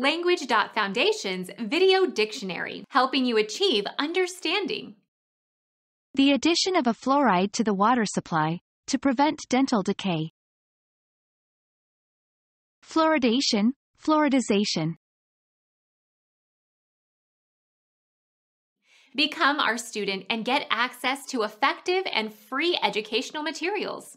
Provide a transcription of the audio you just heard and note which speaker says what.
Speaker 1: Language.Foundation's Video Dictionary, helping you achieve understanding.
Speaker 2: The addition of a fluoride to the water supply to prevent dental decay. Fluoridation, fluoridization.
Speaker 1: Become our student and get access to effective and free educational materials.